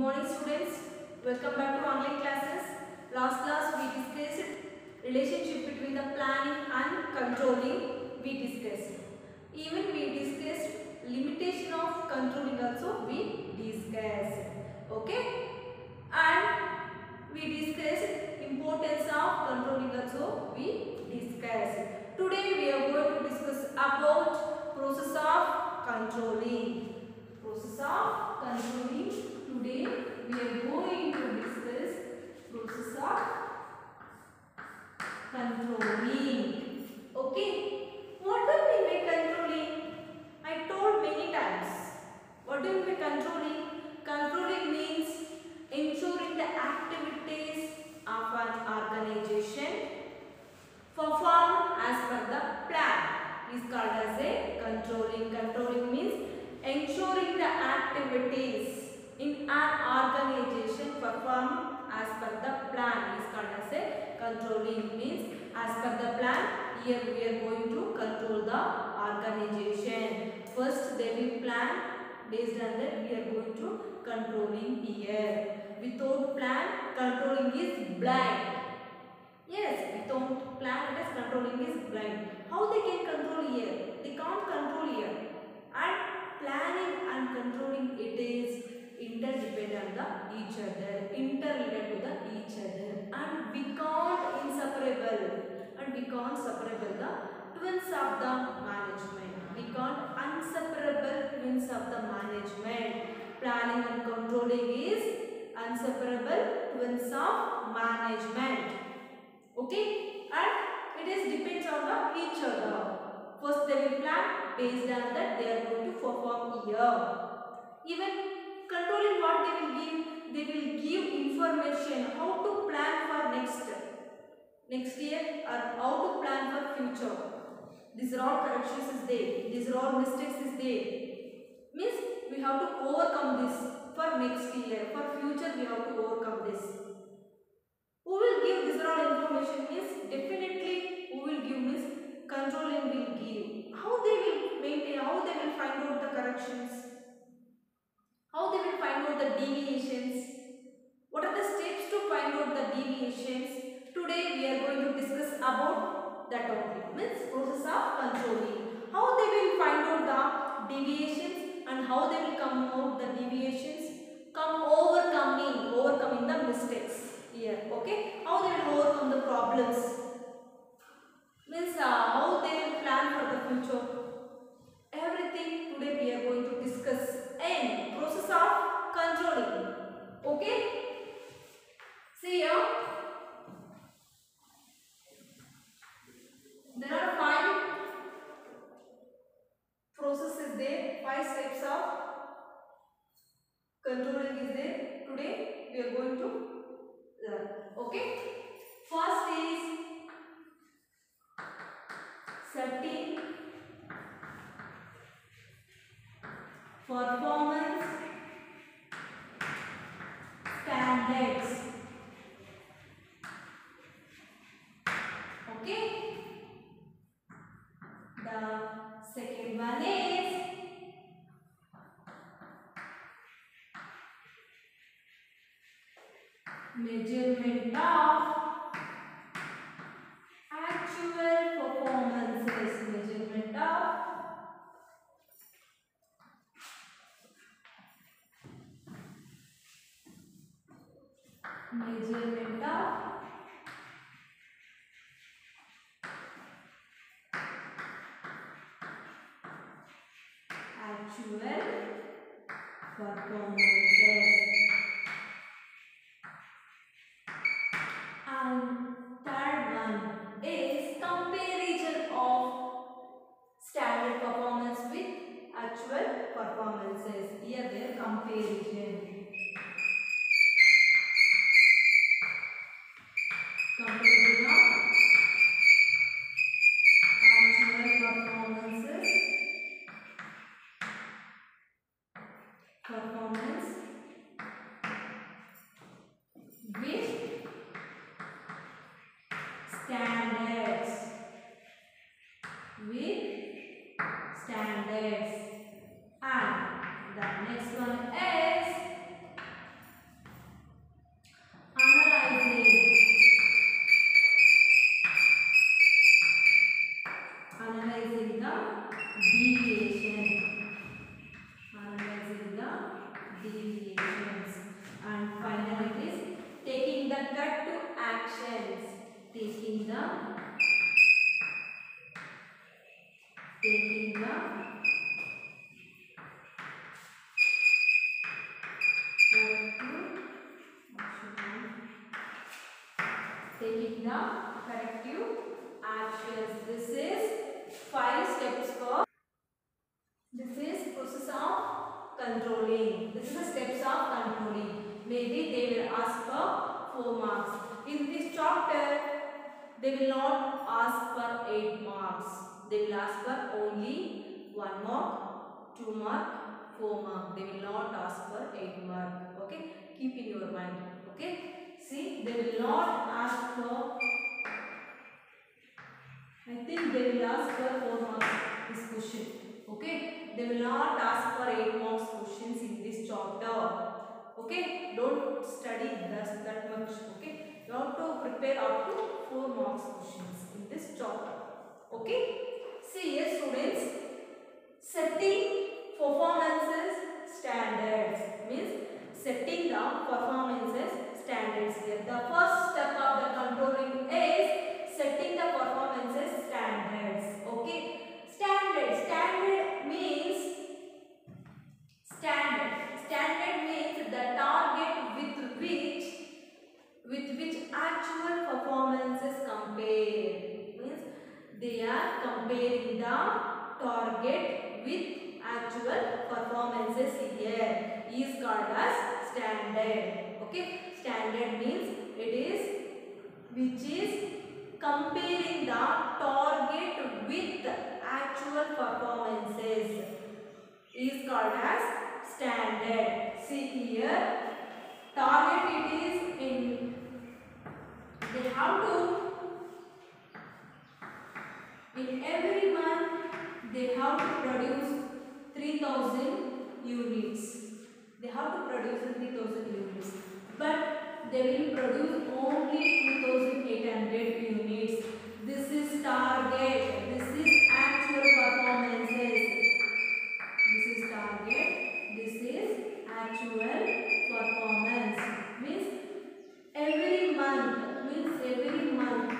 morning students. Welcome back to online classes. Last class we discussed relationship between the planning and controlling we discussed. Even we discussed limitation of controlling also we discussed. Okay? And we discussed importance of controlling also we discussed. Today we are going to discuss about process of controlling. Process of controlling. Today we are going to discuss process of controlling. Okay. What do you mean controlling? I told many times. What do you mean controlling? Controlling means ensuring the activities of an organization perform as per the plan is called as a controlling. Controlling means ensuring the activities in an organization perform as per the plan is called as a controlling means as per the plan here we are going to control the organization first they will plan based on that we are going to controlling here without plan controlling is blind Yes, without plan it is controlling is blind. How they can control here? They can't control here. And planning and controlling it is interdependent on the each other, interrelated to the each other. And can't inseparable and can't separable the twins of the management. Can't inseparable twins of the management. Planning and controlling is inseparable twins of management okay and it is depends on the each other first they will plan based on that they are going to perform here even controlling what they will give they will give information how to plan for next next year or how to plan for future. These are all corrections is there these are all mistakes is there. Means we have to overcome this for next year for future we have to overcome this. Who will give this all information means definitely who will give means controlling will give. How they will maintain, how they will find out the corrections, how they will find the deviations, what are the steps to find out the deviations. Today we are going to discuss about that only means process of controlling. How they will find out the deviations and how they will come out the deviations, come overcoming, overcoming the mistakes. Here okay? How they will overcome the problems? Means uh, how they will plan for the future? Everything today we are going to discuss. And process of controlling okay see here there are five processes there five steps of controlling is there today we are going to learn. Okay. First is setting performance performances And taking the corrective actions. This is five steps for this is process of controlling. This is the steps of controlling. Maybe they will ask for four marks. In this chapter, they will not ask for eight marks. They will ask for only one mark, two mark, four mark. They will not ask for eight mark. Okay, keep in your mind. Okay, see, they will not ask for. I think they will ask for four marks this question. Okay, they will not ask for 8 marks questions in this chapter. Okay, don't study that, that much. Okay, you have to prepare up to 4 marks questions in this chapter. Okay, see here students, setting performances standards means setting the performances standards here. The first step of the controlling is setting the performances standards. Okay. Standard. Standard means standard. Standard means the target with which with which actual performances compare. Means they are comparing the target with actual performances here is standard. Okay. Standard means it is which is comparing the target with actual performances is called as standard. See here, target it is in, they have to, in every month they have to produce 3000 units. They have to produce 3000 units. But they will produce only 2800 units. This is target. This is actual performances. This is target. This is actual performance. Means every month. Means every month.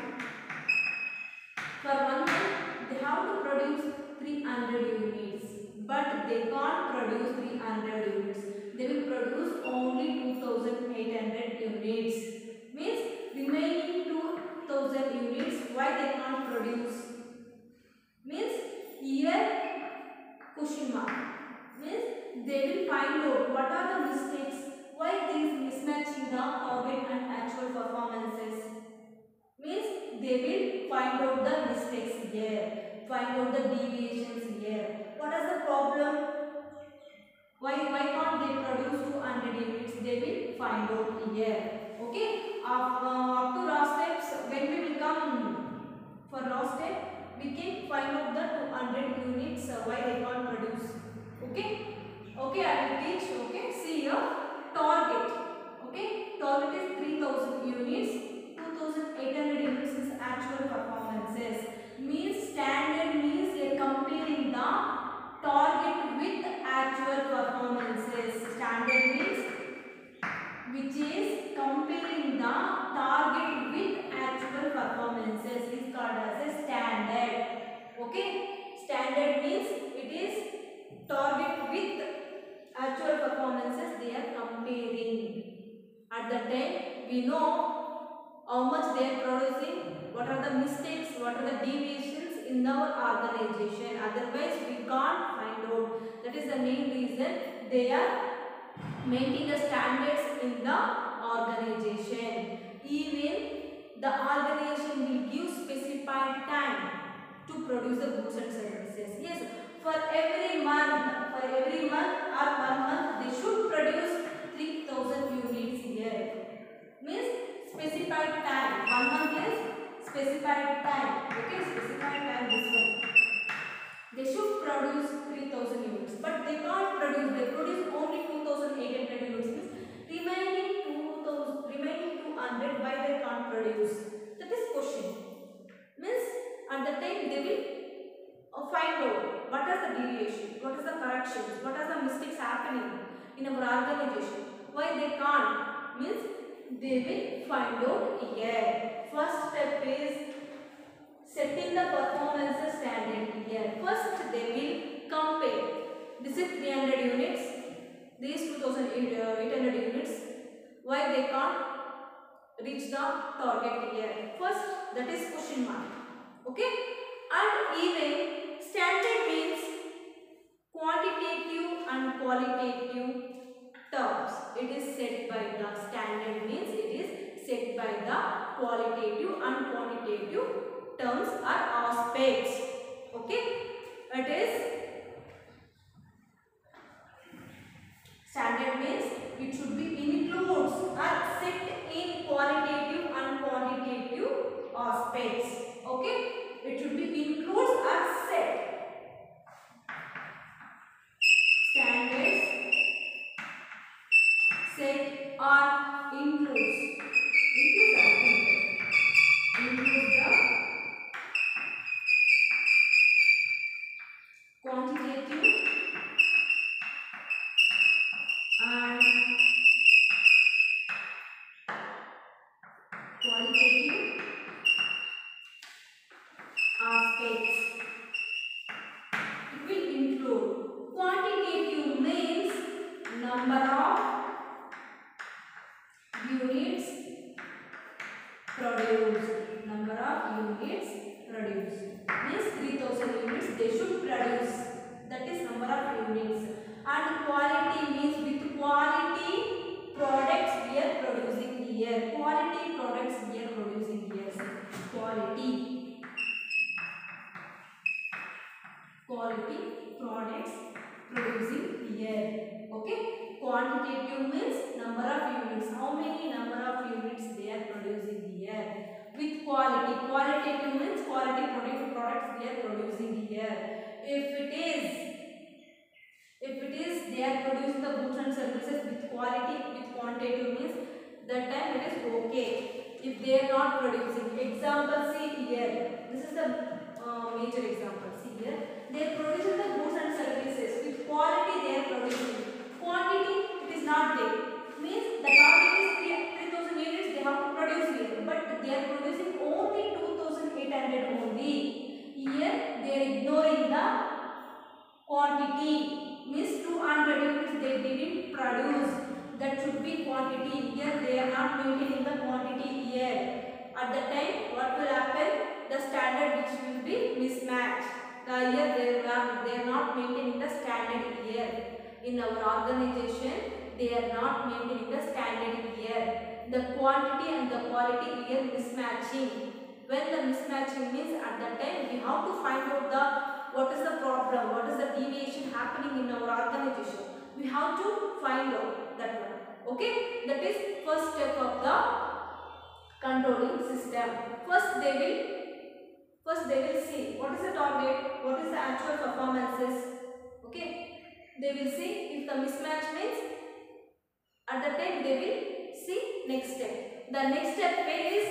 For one month, they have to produce 300 units. But they can't produce 300 units. They will produce only 2800 units. Means remaining 2000 units, why they can't produce? Means here question mark. Means they will find out what are the mistakes, why these mismatching the target and actual performances. Means they will find out the mistakes here, find out the deviations here. What is the problem? Why, why can't they produce 200 units? They will find out here. Okay. Uh, up to last steps, when we will come for last step, we can find out the 200 units uh, why they can't produce. Okay. Okay, I will teach. Okay. See here. Target. Okay. Target is 3000 units. 2800 units is actual performances. Means standard means they are comparing the target with actual performances. Standard means which is comparing the target with actual performances is called as a standard. Okay. Standard means it is target with actual performances they are comparing. At the time we know how much they are producing, what are the mistakes, what are the deviations in our organization. Otherwise we can't find out. That is the main reason they are maintaining the standards in the organization. Even the organization will give specified time to produce the goods and services. Yes, for every month, for every month or one month, they should produce 3000 units here. Means specified time. One month is specified time. Okay, specified time this one. They should produce 3000 units, but they can't produce. They produce only 2800 units. Remaining 2000, remaining 200. Why they can't produce? That is question. Means at the time they will uh, find out what is the deviation, what is the corrections, what are the mistakes happening in our organization. Why they can't? Means they will find out here. First step is setting the performance standard here. First they will compare. This is 300 units. These 2800 units. Why they can't reach the target here? First that is question mark. Okay. And even standard means quantitative and qualitative terms. It is set by the standard means it is set by the qualitative and quantitative terms or aspects. Okay. It is standard means it should be includes or set in qualitative and quantitative aspects. Okay. It should be includes or set. Standards set or includes. Includes or includes. Includes the quantitative and qualitative aspects. It will include quantitative means number of units produced. Number of units produced. Means 3000 units they should produce. That is number of units. And quality means with quality products we are producing here. Quality products we are producing here. Quality. Quality products producing here. Okay. Quantitative means number of units. How many number of units they are producing here. With quality. Qualitative means quality product products they are producing here. If it is if it is they are producing the goods and services with quality with quantitative means that time it is okay if they are not producing. Example see here. This is the uh, major example. See here. They are producing the goods and services. With quality they are producing. Quantity it is not there. Means the target is 3000 units they have to produce here but they are producing only 2800 only here they are ignoring the quantity means 200 units they didn't produce that should be quantity here they are not maintaining the quantity here at the time what will happen the standard which will be mismatched the here they are they are not maintaining the standard here in our organization they are not maintaining the standard here the quantity and the quality here mismatching. When the mismatching means at that time we have to find out the what is the problem what is the deviation happening in our organization. We have to find out that one. Okay? That is first step of the controlling system. First they will first they will see what is the target what is the actual performances. Okay? They will see if the mismatch means at the time they will see next step. The next step is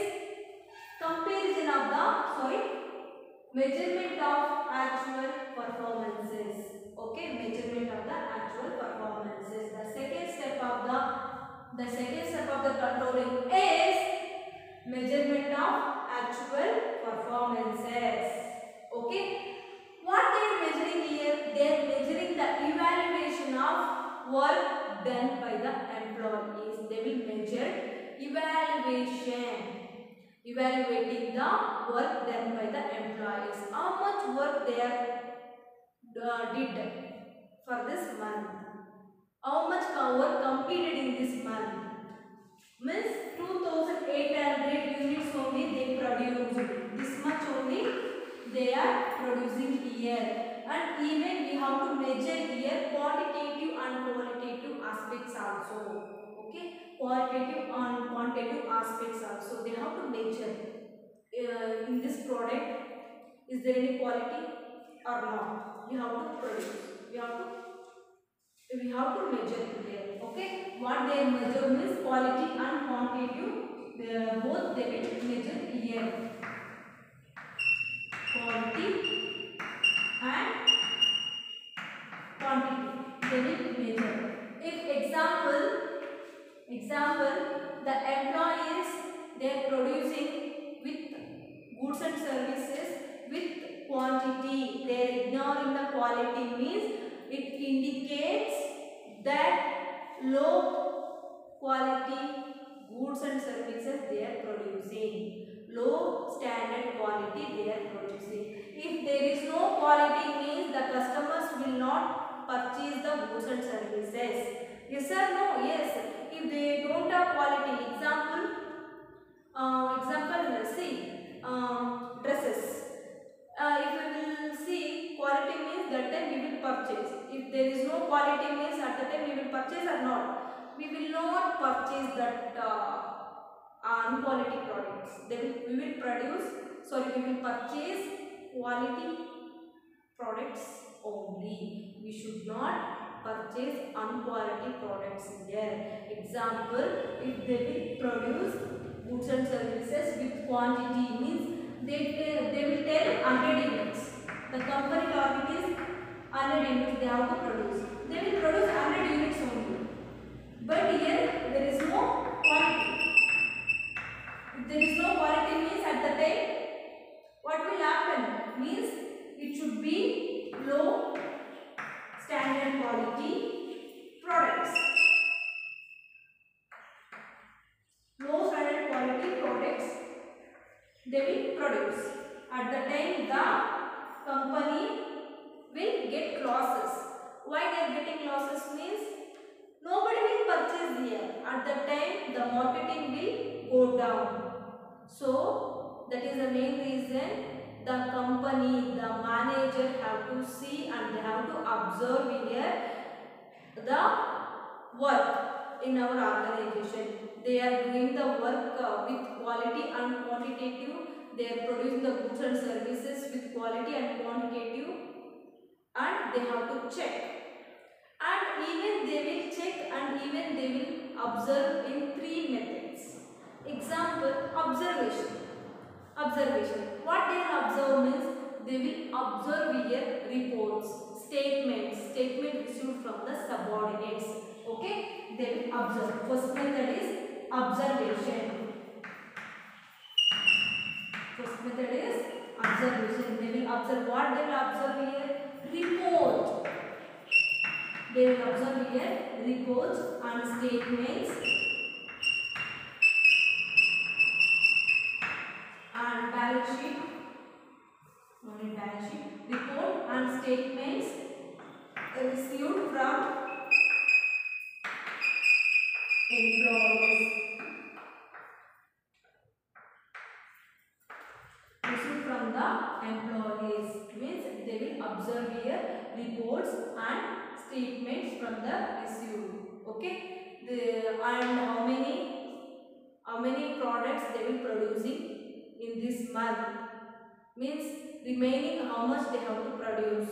comparison of the sorry measurement of actual performances. Okay? Measurement of the actual performances. The second step of the the second step of the controlling is measurement of actual performances okay what they are measuring here they are measuring the evaluation of work done by the employees they will measure evaluation evaluating the work done by the employees. How much work they are uh, did for this month? How much work completed in this month? Means 2800 units only they produced. This much only they are producing here. And even we have to measure here quantitative and qualitative aspects also. Okay? Qualitative and quantitative aspects also. They have to measure uh, in this product is there any quality or not? We have to produce. Have to we have to measure there okay? What they measure means quality and quantitative are both they measure here quality and quantity they will measure if example Example, the employees they are producing with goods and services with quantity. They are ignoring the quality means it indicates that low quality goods and services they are producing. Low standard quality they are producing. If there is no quality means the customers will not purchase the goods and services. Yes or no? Yes. If they don't have quality, example, uh, example, see, um, dresses. Uh, if we will see quality means that time we will purchase. If there is no quality means at the time we will purchase or not. We will not purchase that unquality products. Then we will produce, sorry, we will purchase quality products only. We should not purchase unquality products here. Example, if they will produce goods and services with quantity means they, they will tell 100 units. The company target is 100 units they have to produce. They will produce 100 units only. But here even they will observe in three methods. Example, observation. Observation. What they will observe means they will observe here reports, statements, statement received from the subordinates. Okay, they will observe. First method is observation. First method is observation. They will observe what they will observe here? Report. They will observe here reports and statements and balance sheet. Only balance sheet. Report and statements received from employees. Received from the employees means they will observe here reports and statements from the received. Okay, the and how many how many products they will producing in this month means remaining how much they have to produce.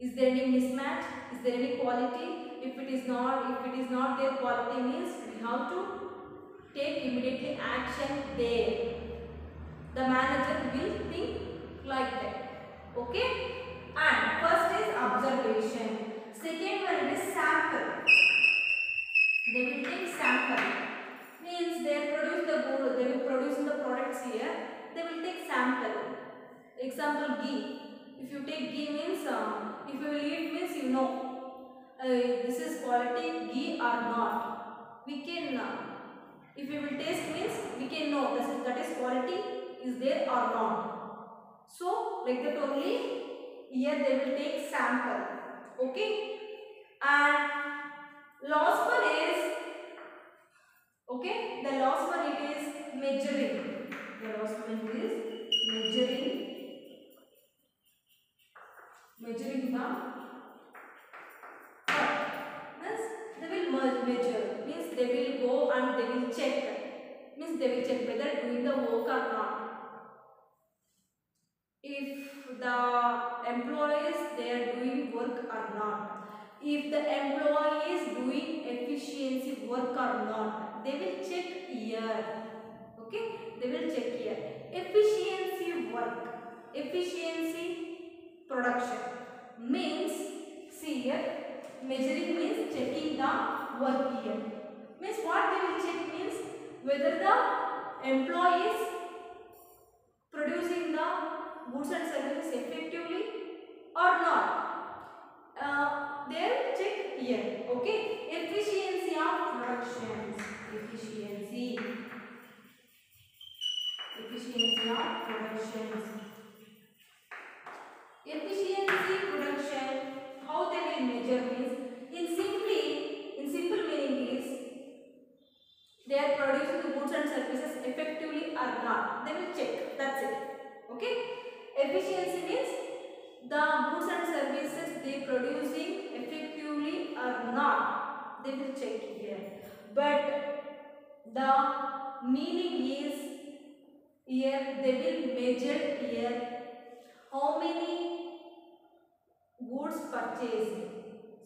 Is there any mismatch? Is there any quality? If it is not, if it is not their quality means we have to take immediately action there. The manager will think like that. Okay? And first is observation. Second one is sample. They will take sample. Means they produce the they will produce the products here. They will take sample. Example ghee. If you take ghee means, uh, if you will eat means you know uh, this is quality ghee or not. We can, uh, if you will taste means we can know that is, that is quality is there or not. So like that only here they will take sample. Okay. And last one is okay. The last one it is measuring. The last one is measuring. Measuring the means they will merge measure. Means they will go and they will check. Means they will check whether doing the work or not. If the employees they are doing work or not if the employee is doing efficiency work or not they will check here. Okay? They will check here. Efficiency work. Efficiency production. Means see here measuring means checking the work here. Means what they will check means whether the employees producing the goods and services effectively or not. Uh, will check here. Okay. Efficiency of productions. Efficiency. Efficiency of productions. Efficiency production. How they will measure means in simply in simple meaning is they are producing the goods and services effectively or not. They will check. That's it. Okay. Efficiency means the goods and services they not. They will check here. But the meaning is here they will measure here how many goods purchased.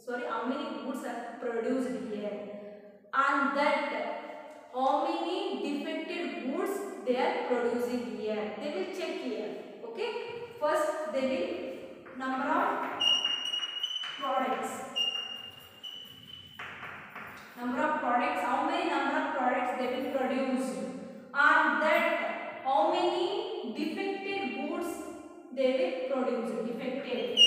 Sorry, how many goods are produced here and that how many defective goods they are producing here. They will check here. Okay. First they will number of products. Number of products. How many number of products they will produce and that how many defective goods they will produce. Defective.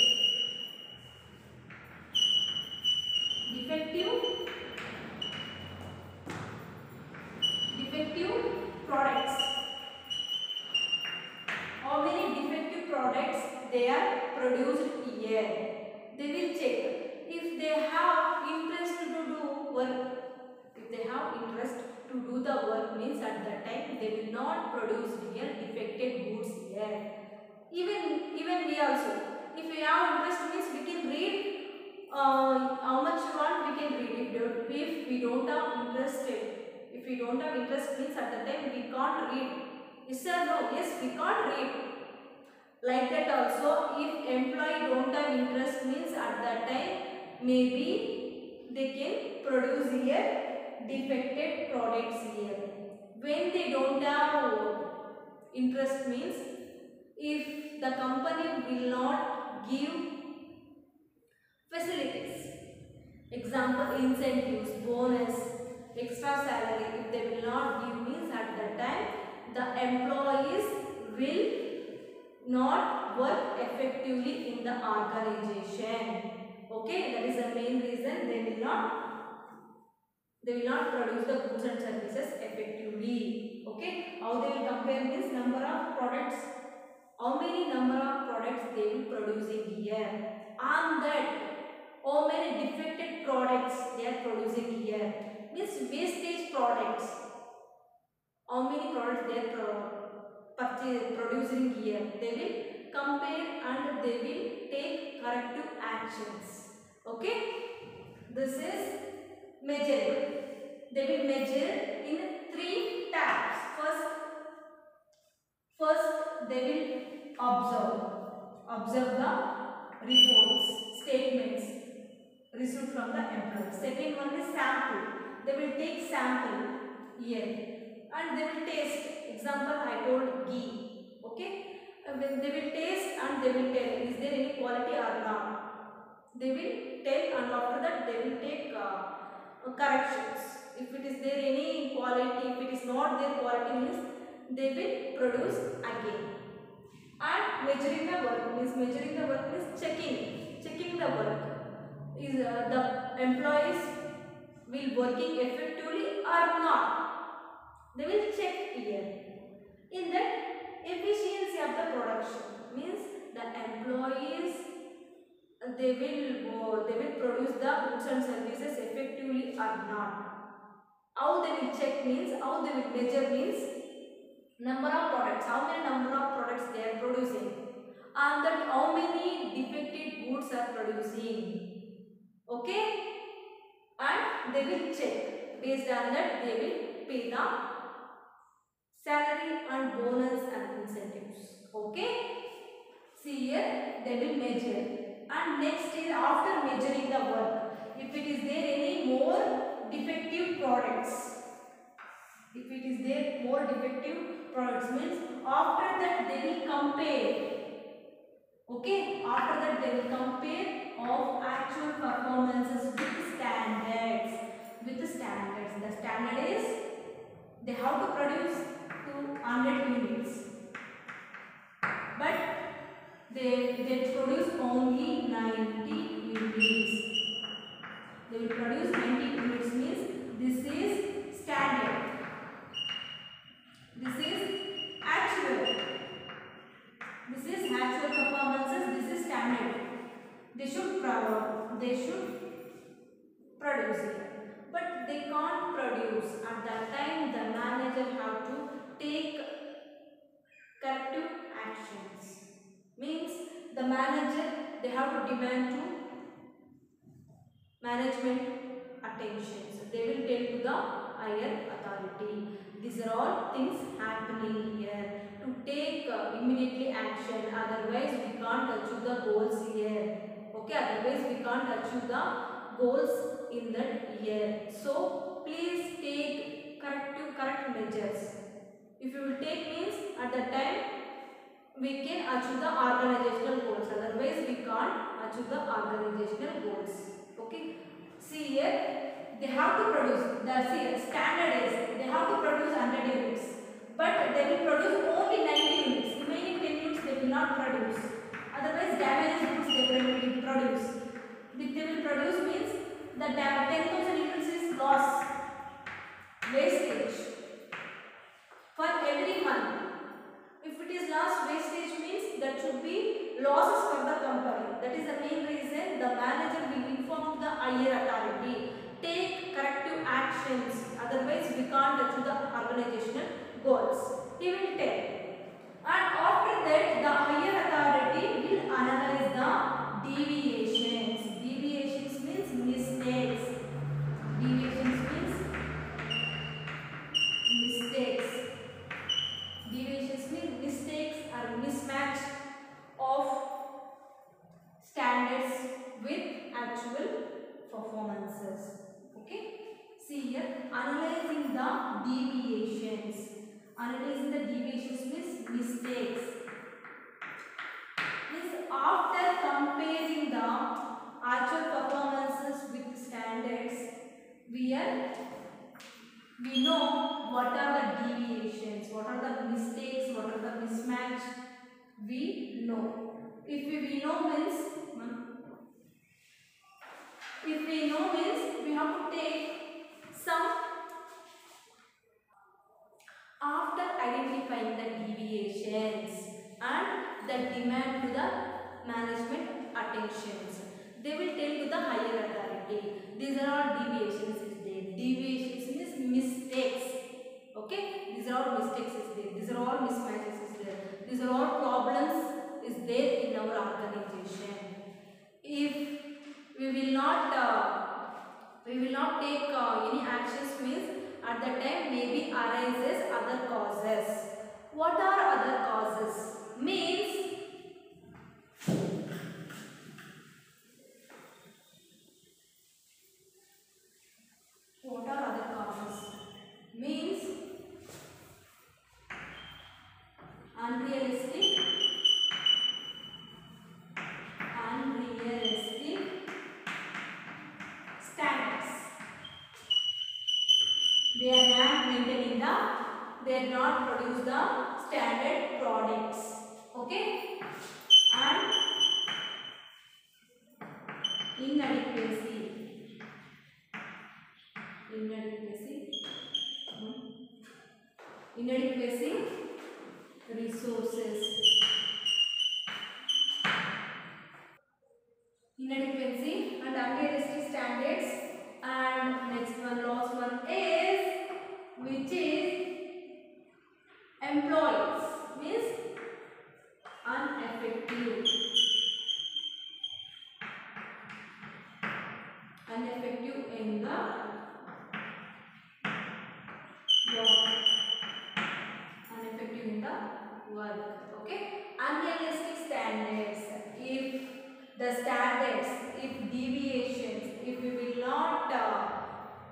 Defective defective products. How many defective products they are produced here? They will check. If they have interest to do work, if they have interest to do the work means at that time they will not produce real defective goods here. Even even we also, if we have interest means we can read uh, how much you want we can read. Don't- if we don't have interest if we don't have interest means at the time we can't read. Yes or no? Yes, we can't read. Like that also, if employee don't have interest means at that time maybe they can produce here defective products here. When they don't have interest means if the company will not give facilities, example incentives, bonus, extra salary if they will not give means at that time the employees will not work effectively in the organization okay that is the main reason they will not they will not produce the goods and services effectively okay how they will compare this number of products how many number of products they will producing here and that how many defective products they are producing here means wastage products. How many products they are pro producing here? They will compare and they will take corrective actions. Okay? This is measuring. They will measure in three tabs. First, first they will observe. Observe the reports, statements received from the employee. Second one is sample they will take sample here and they will taste example i told ghee okay Uh, when they will taste and they will tell is there any quality or not they will tell and after that they will take uh, uh, corrections if it is there any quality if it is not there quality means they will produce again and measuring the work means measuring the work means checking checking the work is uh, the employees will working effectively or not. They will check here. In that efficiency of the production means the employees they will uh, they will produce the goods and services effectively or not. How they will check means how they will measure means number of products how many number of products they are producing and that how many defective goods are producing. Okay? And they will check. Based on that they will pay the salary and bonus and incentives. Okay? See here they will measure and next is after measuring the work if it is there any more defective products. If it is there more defective products means after that they will compare. Okay? After that they will compare of actual performances with standards. With the standards. The standard is they have to produce 200 units. But they, they produce only 90 units. They will produce 90 units means this is standard. This is actual. This is actual performances. This is standard. They should pro- they should produce it, but they can't produce. At that time, the manager have to take corrective actions. Means the manager they have to demand to management attention. So they will tell to the higher authority. These are all things happening here to take uh, immediately action. Otherwise, we can't achieve the goals here. Okay, otherwise we can't achieve the goals in that year. So please take corrective correct measures. If you will take means at that time we can achieve the organizational goals. Otherwise we can't achieve the organizational goals. Okay. See here they have to produce. The see, standard is they have to produce 100 units. But they will produce only 90 units. Remaining 10 units they will not produce. Otherwise damaged goods they will produce. If they will produce means the 10,000 units is loss wastage for every month if it is loss wastage means that should be losses for the company. That is the main reason the manager will inform the higher authority. Take corrective actions. Otherwise we can't achieve the organizational goals. He will tell and after that the higher authority will analyze the deviations deviations means mistakes deviations means mistakes deviations mean mistakes or mismatch of standards with actual performances okay see here analyzing the deviations analyzing the deviations means mistakes means after comparing the actual performances with standards we are we know what are the deviations what are the mistakes what are the mismatch we know if we, we know means hmm, if we know means have to take some after identifying the deviations and the demand to the management attentions they will tell to the higher authority. These are all deviations is there. Deviations means mistakes. Okay? These are all mistakes is there. These are all mismatches is there. These are all problems is there in our organization. If we will not uh, we will not take uh, any actions means at that time maybe arises other causes. What are other causes? Means what are other causes means unrealistic unrealistic standards they are not maintaining the they are not produce the standard products okay and inadequacy inadequacy hmm. inadequacy resources inadequacy and unrealistic standards and next one last one is which is employees means ineffective ineffective in the work ineffective in the work okay unrealistic standards if the standards if deviations if we will not uh,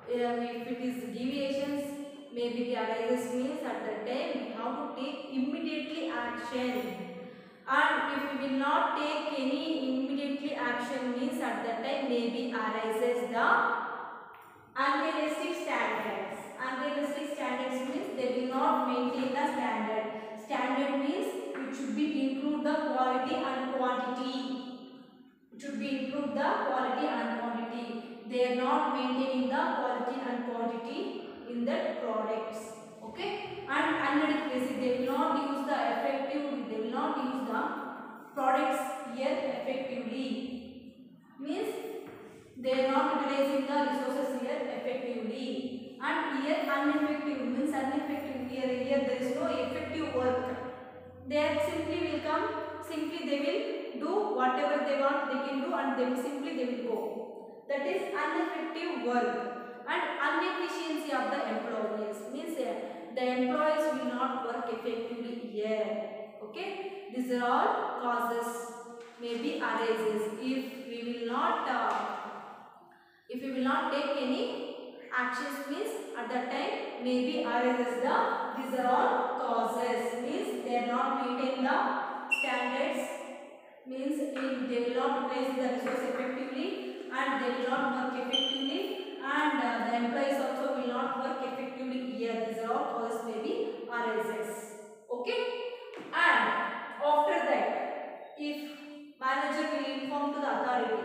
uh, if it is deviations maybe the arises means at the time we have to take immediately action and if we will not take any immediately action means at that time maybe arises the unrealistic standards standard means it should be improve the quality and quantity. It should be improve the quality and quantity. They are not maintaining the quality and quantity in the products. Okay. And inadequacy, they will not use the effective, they will not use the products here effectively. Means they are not utilizing the resources here effectively. And here ineffective means ineffective here, here there is no effective work. They simply will come, simply they will do whatever they want they can do and they will simply they will go. That is ineffective work and inefficiency of the employees means uh, the employees will not work effectively here. Okay, these are all causes maybe arises if we will not uh, if we will not take any actions means at that time maybe arises the these are all causes means they are not maintaining the standards means in they will not place the resource effectively and they will not work effectively and uh, the employees also will not work effectively here these are all causes maybe arises okay and after that if manager will inform to the authority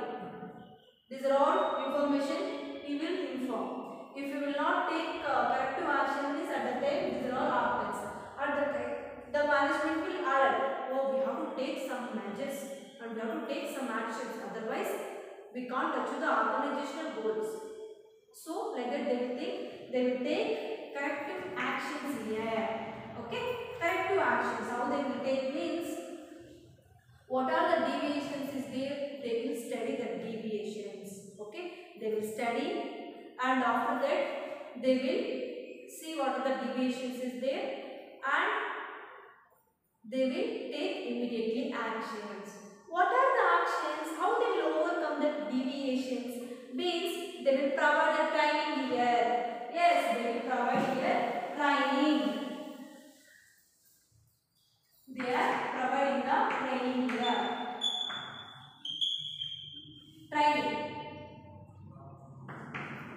these are all information he will inform. If you will not take uh, corrective action means at the time these are all happens. At the time the management will alert. Oh, we have to take some measures and we have to take some actions. Otherwise, we can't achieve the organizational goals. So, like that they will think they will take corrective actions here. Okay, corrective actions. How they will take means what are the deviations is there they will study the deviations okay they will study and after that they will see what are the deviations is there and they will take immediately actions. What are the actions? How they will overcome the deviations? Means they will provide a training here. Yes they will provide here training they are providing the training here. Training.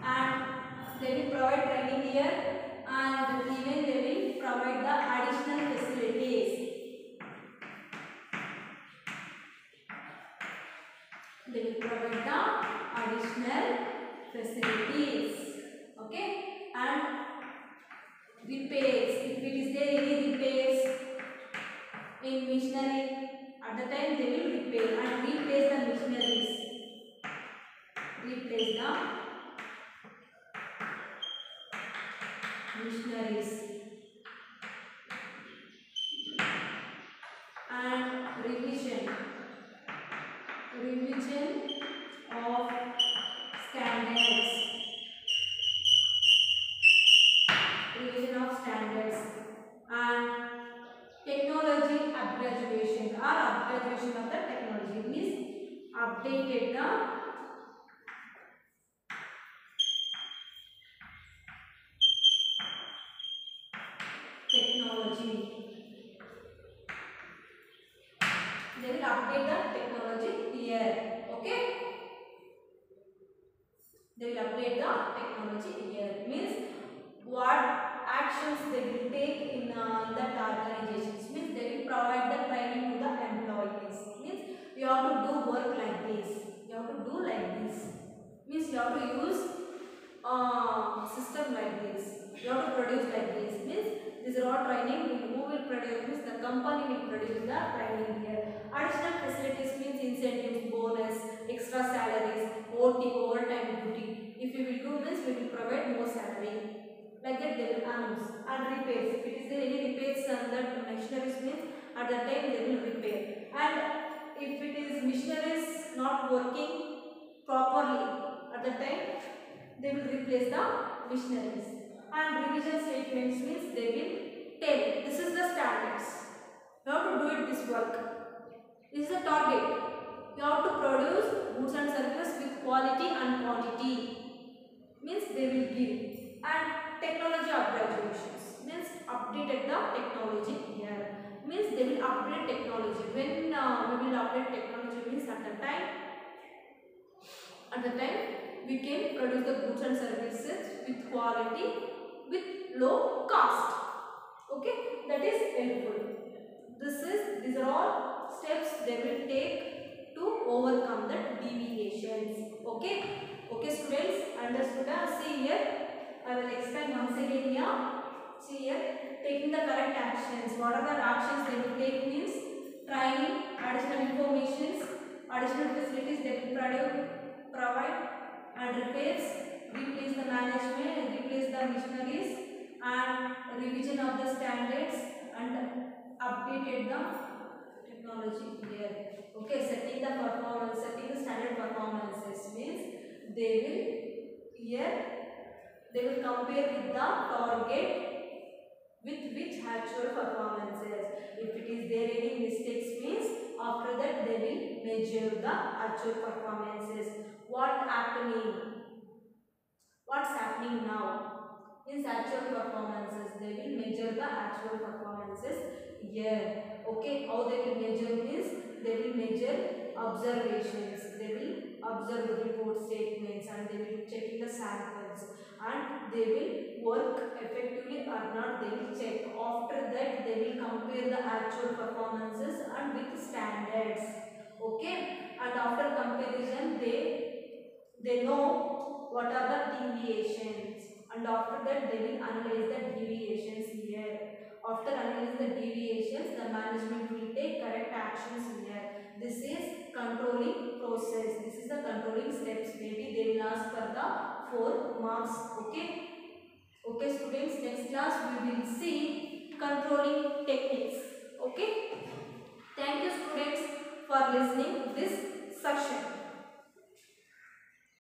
And they will provide training here and even they will provide the additional facilities. They will provide the additional facilities. Okay. And repairs. If it is there any repairs, in machinery at the time they will repair and replace the machineries replace the machineries and revision revision of standards revision of standards and technology upgraduation or upgraduation of the technology means updated the technology they will update the technology here okay? They will update the technology here. Means what actions they will take in uh, that organizations. Means they will provide the training to the employees. Means you have to do work like this. You have to do like this. Means you have to use uh, system like this. You have to produce like this. Means these are all training. Who will produce the company will produce the training here. Additional facilities means incentives bonus extra salaries ot overtime duty. If you will do this we will provide more salary. Like that they will announce and repairs. If it is there any repairs on that machineries means at that time they will repair. And if it is machineries not working properly at that time they will replace the machineries and revision statements means they will tell. This is the standards. You have to do it this work. This is the target. You have to produce goods and services with quality and quantity. Means they will give. And technology upgradations. Means updated the technology here. Means they will upgrade technology. When uh, we will upgrade technology means at the time at the time we can produce the goods and services with quality with low cost. Okay? That is helpful. This is these are all steps they will take to overcome the deviations. Okay? Okay students understood see here. I will explain once again here. See here. Taking the correct actions. Whatever actions they will take means training additional informations additional facilities they will provide provide and repairs replace the management replace the missionaries and revision of the standards and updated the technology here okay setting the performance setting the standard performances means they will here they will compare with the target with which actual performances if it is there any mistakes means after that they will measure the actual performances. What happening what's happening now is actual performances they will measure the actual performances here. Okay how they will measure is they will measure observations they will observe the report statements and they will check the samples and they will work effectively or not. They will check. After that they will compare the actual performances and with standards. Okay and after comparison they they know what are the deviations? And after that they will analyze the deviations here. After analyzing the deviations the management will take correct actions here. This is controlling process. This is the controlling steps. Maybe they will ask for the four marks okay? Okay students next class we will see controlling techniques okay? Thank you students for listening this section